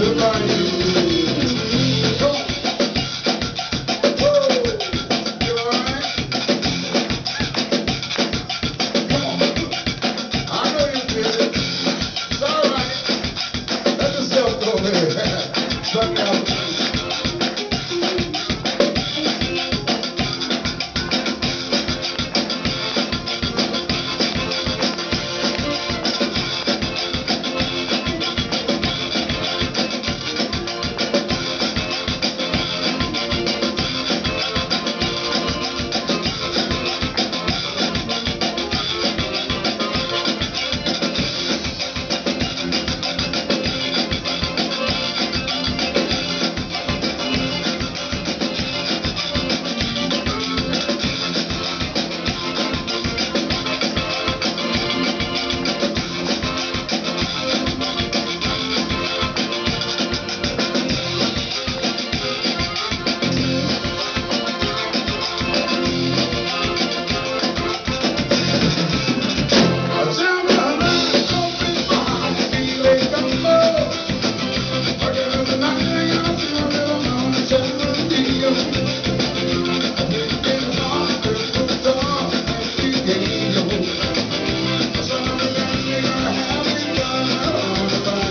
Goodbye, you.